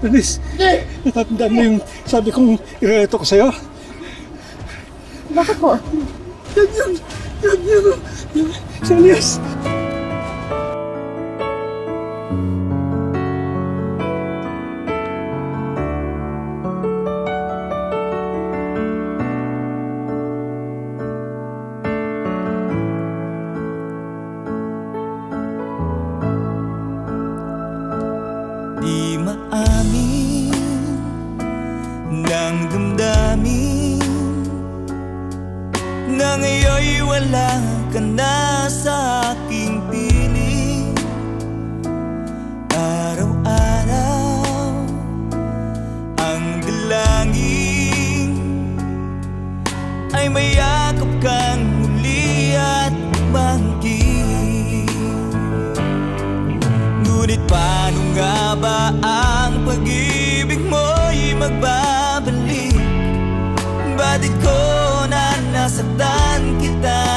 Denise, natatandaan mo yung sabi kong ireto ko sa'yo? Bakit po? Yan yun! Yan yun! Yan, si Elias! Di maamin ng damdamin Na ngayon'y wala ka na sa aking piling. Araw-araw ang dalangin Ay mayakap kang paano nga ba ang pag-ibig mo'y magbabalik? Bakit ko na nasaktan kita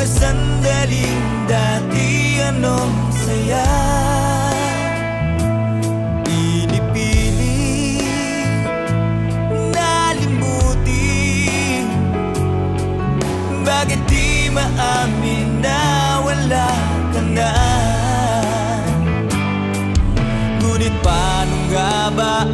Mga sandaling dati anong saya. Pinipili nalimutin. Bakit di maamin na wala ka na? Ngunit paano nga ba